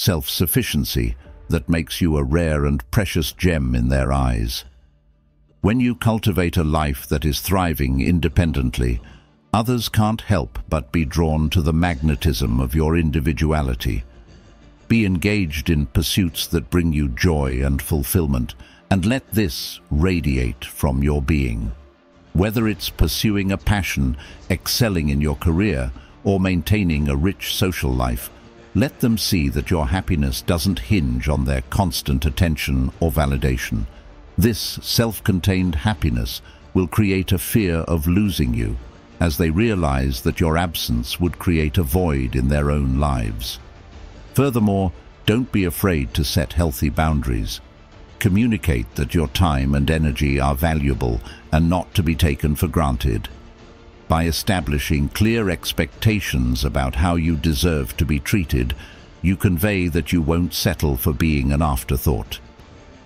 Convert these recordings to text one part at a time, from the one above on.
self-sufficiency, that makes you a rare and precious gem in their eyes. When you cultivate a life that is thriving independently, others can't help but be drawn to the magnetism of your individuality. Be engaged in pursuits that bring you joy and fulfillment, and let this radiate from your being. Whether it's pursuing a passion, excelling in your career, or maintaining a rich social life, let them see that your happiness doesn't hinge on their constant attention or validation. This self-contained happiness will create a fear of losing you, as they realize that your absence would create a void in their own lives. Furthermore, don't be afraid to set healthy boundaries. Communicate that your time and energy are valuable and not to be taken for granted by establishing clear expectations about how you deserve to be treated, you convey that you won't settle for being an afterthought.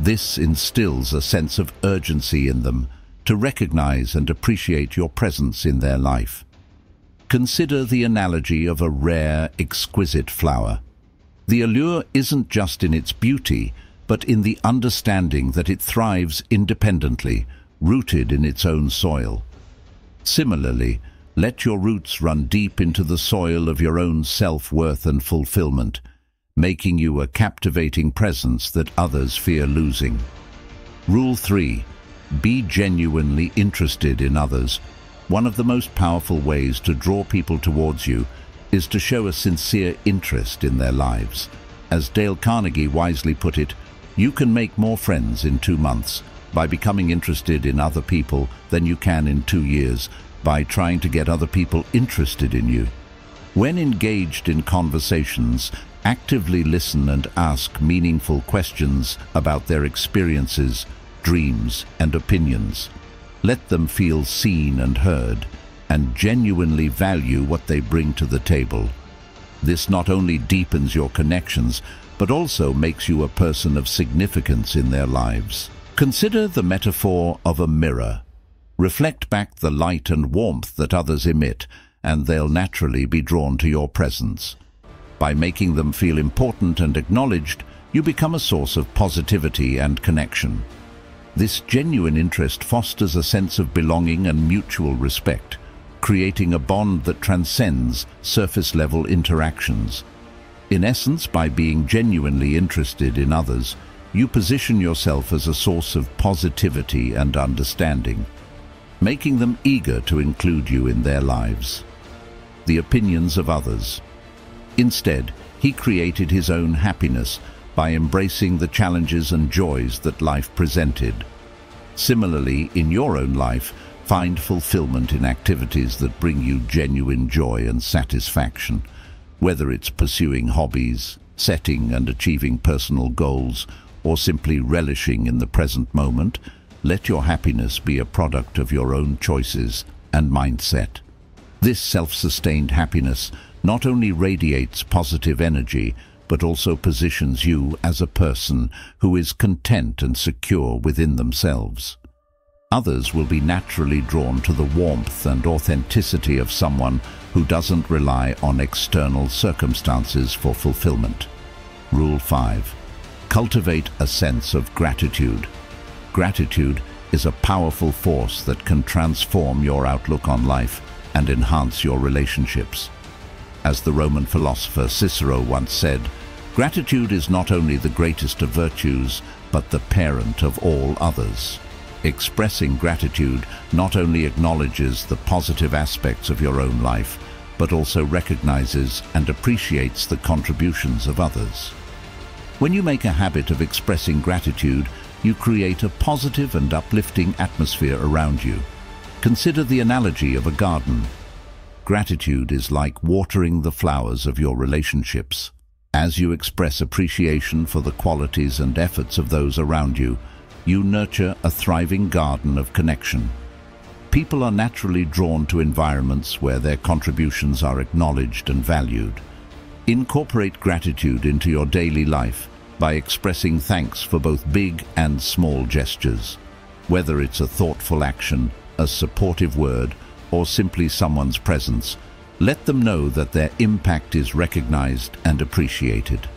This instills a sense of urgency in them to recognize and appreciate your presence in their life. Consider the analogy of a rare, exquisite flower. The allure isn't just in its beauty, but in the understanding that it thrives independently, rooted in its own soil. Similarly, let your roots run deep into the soil of your own self-worth and fulfillment, making you a captivating presence that others fear losing. Rule 3. Be genuinely interested in others. One of the most powerful ways to draw people towards you is to show a sincere interest in their lives. As Dale Carnegie wisely put it, you can make more friends in two months by becoming interested in other people than you can in two years by trying to get other people interested in you. When engaged in conversations, actively listen and ask meaningful questions about their experiences, dreams and opinions. Let them feel seen and heard and genuinely value what they bring to the table. This not only deepens your connections, but also makes you a person of significance in their lives. Consider the metaphor of a mirror. Reflect back the light and warmth that others emit, and they'll naturally be drawn to your presence. By making them feel important and acknowledged, you become a source of positivity and connection. This genuine interest fosters a sense of belonging and mutual respect, creating a bond that transcends surface-level interactions. In essence, by being genuinely interested in others, you position yourself as a source of positivity and understanding, making them eager to include you in their lives. The opinions of others. Instead, he created his own happiness by embracing the challenges and joys that life presented. Similarly, in your own life, find fulfillment in activities that bring you genuine joy and satisfaction, whether it's pursuing hobbies, setting and achieving personal goals, or simply relishing in the present moment, let your happiness be a product of your own choices and mindset. This self-sustained happiness not only radiates positive energy, but also positions you as a person who is content and secure within themselves. Others will be naturally drawn to the warmth and authenticity of someone who doesn't rely on external circumstances for fulfillment. Rule 5. Cultivate a sense of gratitude. Gratitude is a powerful force that can transform your outlook on life and enhance your relationships. As the Roman philosopher Cicero once said, gratitude is not only the greatest of virtues, but the parent of all others. Expressing gratitude not only acknowledges the positive aspects of your own life, but also recognizes and appreciates the contributions of others. When you make a habit of expressing gratitude, you create a positive and uplifting atmosphere around you. Consider the analogy of a garden. Gratitude is like watering the flowers of your relationships. As you express appreciation for the qualities and efforts of those around you, you nurture a thriving garden of connection. People are naturally drawn to environments where their contributions are acknowledged and valued. Incorporate gratitude into your daily life by expressing thanks for both big and small gestures. Whether it's a thoughtful action, a supportive word, or simply someone's presence, let them know that their impact is recognized and appreciated.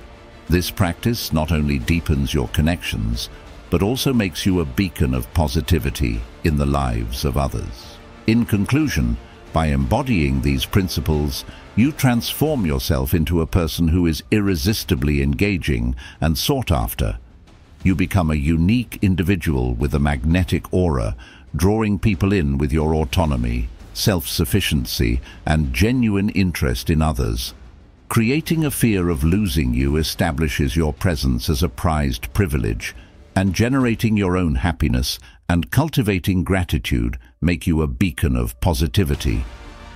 This practice not only deepens your connections, but also makes you a beacon of positivity in the lives of others. In conclusion, by embodying these principles, you transform yourself into a person who is irresistibly engaging and sought after. You become a unique individual with a magnetic aura, drawing people in with your autonomy, self-sufficiency and genuine interest in others. Creating a fear of losing you establishes your presence as a prized privilege, and generating your own happiness and cultivating gratitude make you a beacon of positivity.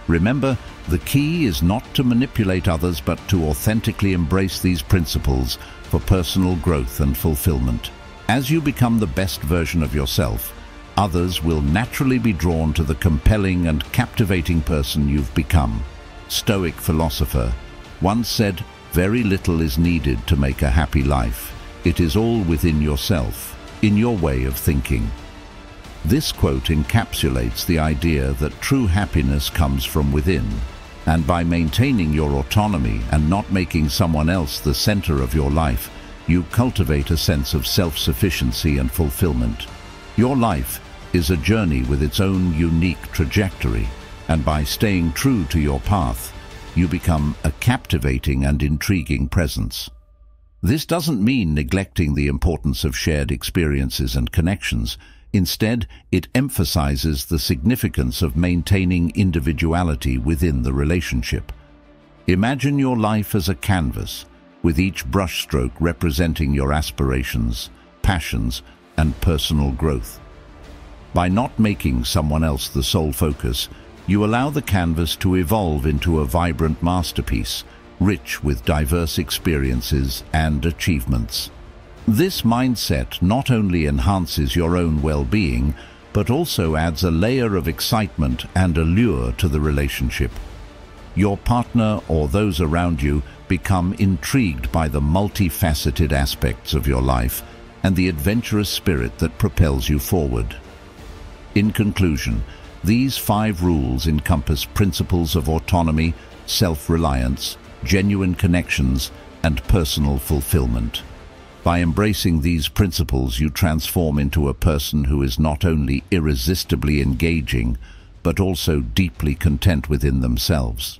Remember, the key is not to manipulate others but to authentically embrace these principles for personal growth and fulfillment. As you become the best version of yourself, others will naturally be drawn to the compelling and captivating person you've become. Stoic philosopher once said, very little is needed to make a happy life. It is all within yourself, in your way of thinking. This quote encapsulates the idea that true happiness comes from within, and by maintaining your autonomy and not making someone else the center of your life, you cultivate a sense of self-sufficiency and fulfillment. Your life is a journey with its own unique trajectory, and by staying true to your path, you become a captivating and intriguing presence. This doesn't mean neglecting the importance of shared experiences and connections. Instead, it emphasizes the significance of maintaining individuality within the relationship. Imagine your life as a canvas, with each brushstroke representing your aspirations, passions, and personal growth. By not making someone else the sole focus, you allow the canvas to evolve into a vibrant masterpiece, rich with diverse experiences and achievements. This mindset not only enhances your own well-being, but also adds a layer of excitement and allure to the relationship. Your partner or those around you become intrigued by the multifaceted aspects of your life and the adventurous spirit that propels you forward. In conclusion, these five rules encompass principles of autonomy, self-reliance, genuine connections, and personal fulfillment. By embracing these principles, you transform into a person who is not only irresistibly engaging, but also deeply content within themselves.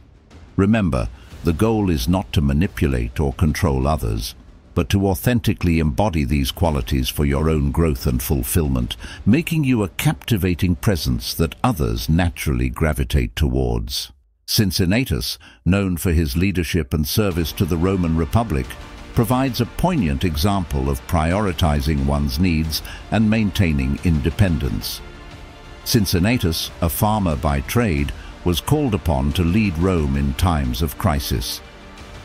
Remember, the goal is not to manipulate or control others, but to authentically embody these qualities for your own growth and fulfillment, making you a captivating presence that others naturally gravitate towards. Cincinnatus, known for his leadership and service to the Roman Republic, provides a poignant example of prioritizing one's needs and maintaining independence. Cincinnatus, a farmer by trade, was called upon to lead Rome in times of crisis.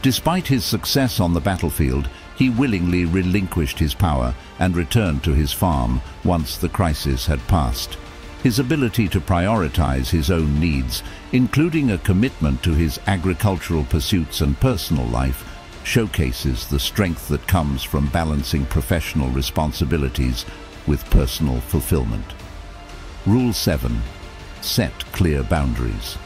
Despite his success on the battlefield, he willingly relinquished his power and returned to his farm once the crisis had passed. His ability to prioritize his own needs, including a commitment to his agricultural pursuits and personal life, showcases the strength that comes from balancing professional responsibilities with personal fulfillment. Rule 7. Set clear boundaries.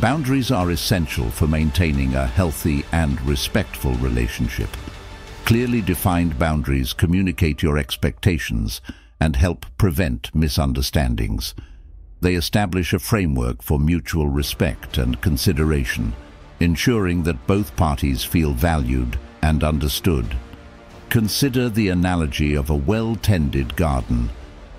Boundaries are essential for maintaining a healthy and respectful relationship. Clearly defined boundaries communicate your expectations and help prevent misunderstandings. They establish a framework for mutual respect and consideration, ensuring that both parties feel valued and understood. Consider the analogy of a well-tended garden.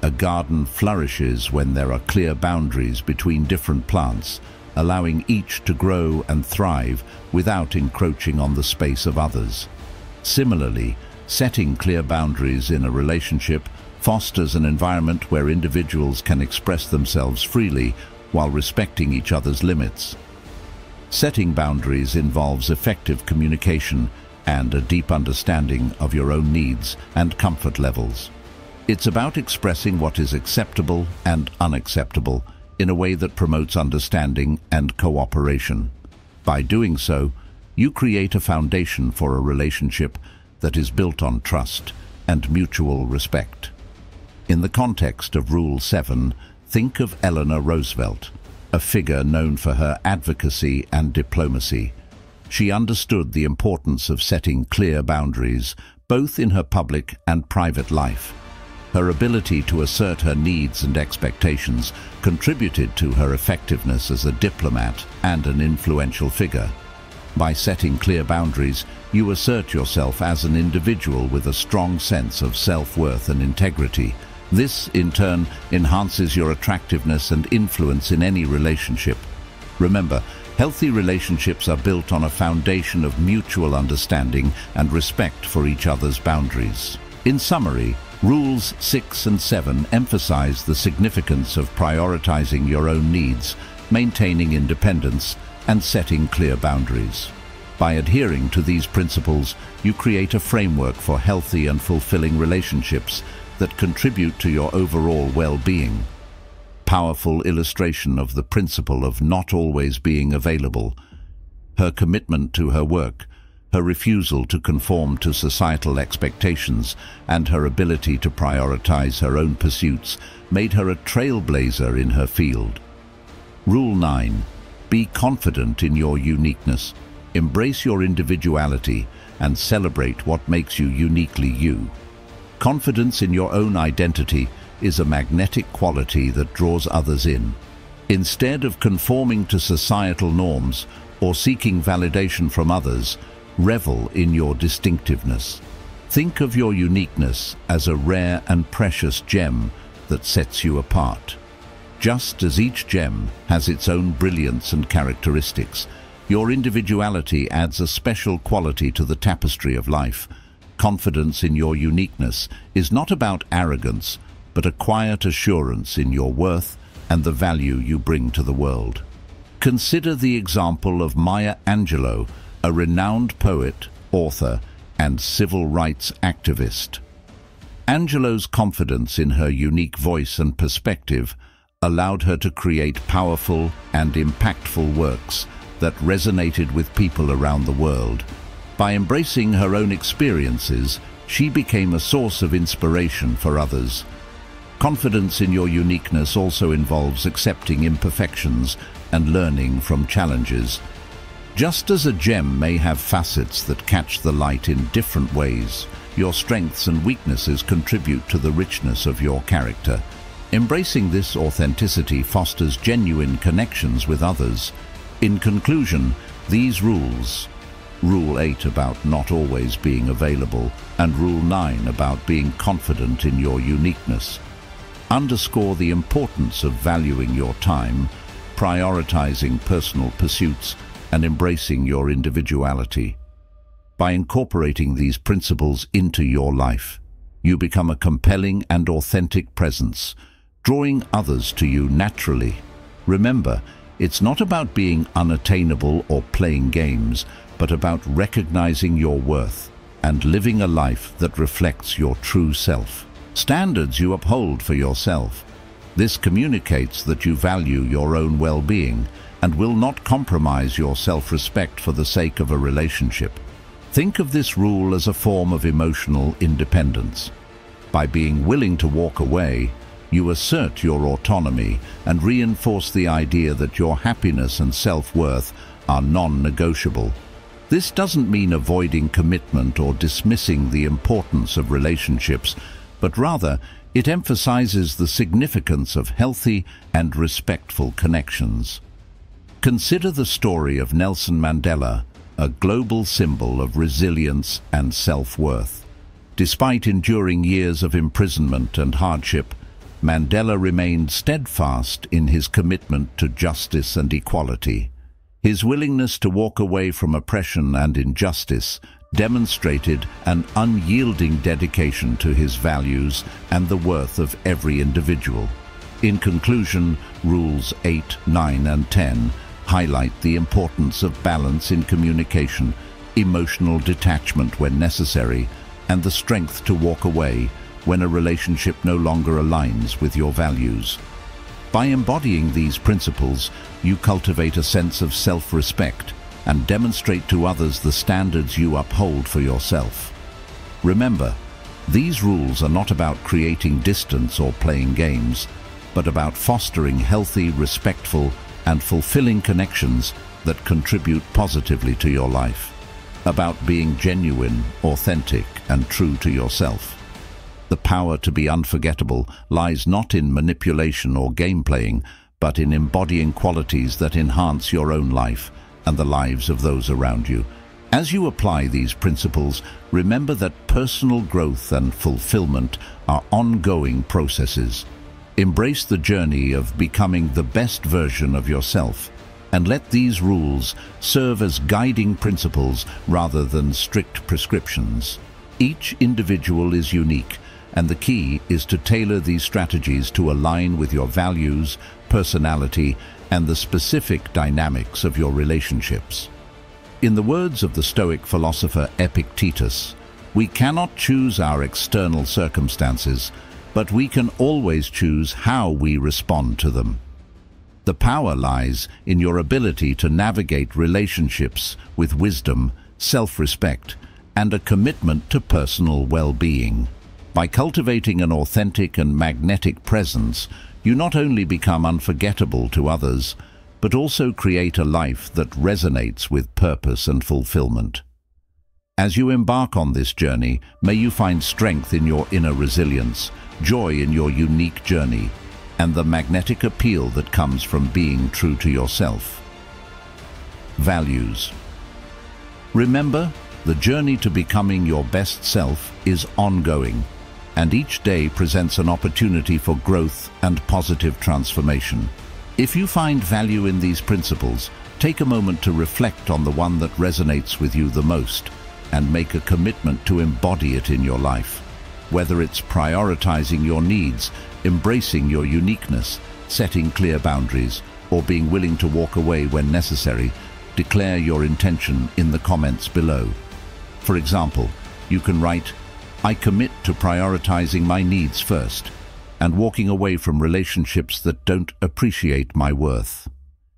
A garden flourishes when there are clear boundaries between different plants, allowing each to grow and thrive without encroaching on the space of others. Similarly, setting clear boundaries in a relationship fosters an environment where individuals can express themselves freely while respecting each other's limits. Setting boundaries involves effective communication and a deep understanding of your own needs and comfort levels. It's about expressing what is acceptable and unacceptable in a way that promotes understanding and cooperation. By doing so, you create a foundation for a relationship that is built on trust and mutual respect. In the context of Rule 7, think of Eleanor Roosevelt, a figure known for her advocacy and diplomacy. She understood the importance of setting clear boundaries, both in her public and private life. Her ability to assert her needs and expectations contributed to her effectiveness as a diplomat and an influential figure. By setting clear boundaries, you assert yourself as an individual with a strong sense of self-worth and integrity. This, in turn, enhances your attractiveness and influence in any relationship. Remember, healthy relationships are built on a foundation of mutual understanding and respect for each other's boundaries. In summary, Rules 6 and 7 emphasize the significance of prioritizing your own needs, maintaining independence, and setting clear boundaries. By adhering to these principles, you create a framework for healthy and fulfilling relationships that contribute to your overall well-being. Powerful illustration of the principle of not always being available. Her commitment to her work, her refusal to conform to societal expectations, and her ability to prioritize her own pursuits made her a trailblazer in her field. Rule 9. Be confident in your uniqueness. Embrace your individuality and celebrate what makes you uniquely you. Confidence in your own identity is a magnetic quality that draws others in. Instead of conforming to societal norms or seeking validation from others, revel in your distinctiveness. Think of your uniqueness as a rare and precious gem that sets you apart. Just as each gem has its own brilliance and characteristics, your individuality adds a special quality to the tapestry of life. Confidence in your uniqueness is not about arrogance, but a quiet assurance in your worth and the value you bring to the world. Consider the example of Maya Angelou, a renowned poet, author, and civil rights activist. Angelou's confidence in her unique voice and perspective allowed her to create powerful and impactful works that resonated with people around the world. By embracing her own experiences, she became a source of inspiration for others. Confidence in your uniqueness also involves accepting imperfections and learning from challenges. Just as a gem may have facets that catch the light in different ways, your strengths and weaknesses contribute to the richness of your character. Embracing this authenticity fosters genuine connections with others. In conclusion, these rules, Rule 8 about not always being available and Rule 9 about being confident in your uniqueness, underscore the importance of valuing your time, prioritizing personal pursuits, and embracing your individuality. By incorporating these principles into your life, you become a compelling and authentic presence, drawing others to you naturally. Remember, it's not about being unattainable or playing games, but about recognizing your worth and living a life that reflects your true self. Standards you uphold for yourself. This communicates that you value your own well-being and will not compromise your self-respect for the sake of a relationship. Think of this rule as a form of emotional independence. By being willing to walk away, you assert your autonomy and reinforce the idea that your happiness and self-worth are non-negotiable. This doesn't mean avoiding commitment or dismissing the importance of relationships, but rather it emphasizes the significance of healthy and respectful connections. Consider the story of Nelson Mandela, a global symbol of resilience and self-worth. Despite enduring years of imprisonment and hardship, Mandela remained steadfast in his commitment to justice and equality. His willingness to walk away from oppression and injustice demonstrated an unyielding dedication to his values and the worth of every individual. In conclusion, Rules 8, 9 and 10 highlight the importance of balance in communication, emotional detachment when necessary, and the strength to walk away when a relationship no longer aligns with your values. By embodying these principles, you cultivate a sense of self-respect and demonstrate to others the standards you uphold for yourself. Remember, these rules are not about creating distance or playing games, but about fostering healthy, respectful, and fulfilling connections that contribute positively to your life, about being genuine, authentic and true to yourself. The power to be unforgettable lies not in manipulation or game playing, but in embodying qualities that enhance your own life and the lives of those around you. As you apply these principles, remember that personal growth and fulfillment are ongoing processes. Embrace the journey of becoming the best version of yourself and let these rules serve as guiding principles rather than strict prescriptions. Each individual is unique and the key is to tailor these strategies to align with your values, personality and the specific dynamics of your relationships. In the words of the Stoic philosopher Epictetus, we cannot choose our external circumstances, but we can always choose how we respond to them. The power lies in your ability to navigate relationships with wisdom, self-respect, and a commitment to personal well-being. By cultivating an authentic and magnetic presence, you not only become unforgettable to others, but also create a life that resonates with purpose and fulfillment. As you embark on this journey, may you find strength in your inner resilience, joy in your unique journey, and the magnetic appeal that comes from being true to yourself. Values Remember, the journey to becoming your best self is ongoing and each day presents an opportunity for growth and positive transformation. If you find value in these principles, take a moment to reflect on the one that resonates with you the most and make a commitment to embody it in your life. Whether it's prioritizing your needs, embracing your uniqueness, setting clear boundaries, or being willing to walk away when necessary, declare your intention in the comments below. For example, you can write, I commit to prioritizing my needs first and walking away from relationships that don't appreciate my worth.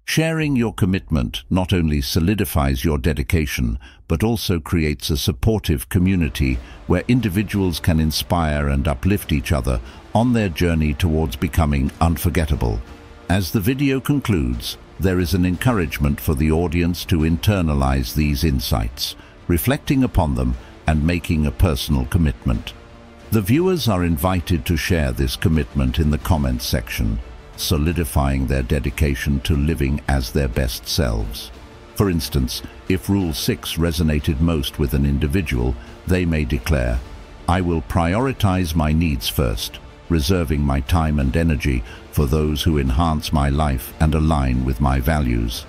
Sharing your commitment not only solidifies your dedication, but also creates a supportive community where individuals can inspire and uplift each other on their journey towards becoming unforgettable. As the video concludes, there is an encouragement for the audience to internalize these insights, reflecting upon them and making a personal commitment. The viewers are invited to share this commitment in the comments section, solidifying their dedication to living as their best selves. For instance, if Rule 6 resonated most with an individual, they may declare, I will prioritize my needs first, reserving my time and energy for those who enhance my life and align with my values.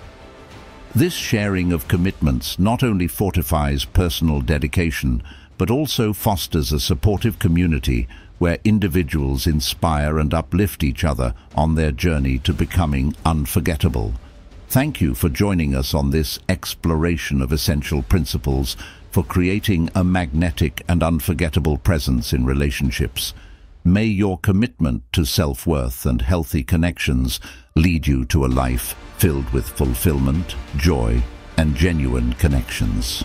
This sharing of commitments not only fortifies personal dedication, but also fosters a supportive community where individuals inspire and uplift each other on their journey to becoming unforgettable. Thank you for joining us on this exploration of essential principles for creating a magnetic and unforgettable presence in relationships. May your commitment to self-worth and healthy connections lead you to a life filled with fulfillment, joy, and genuine connections.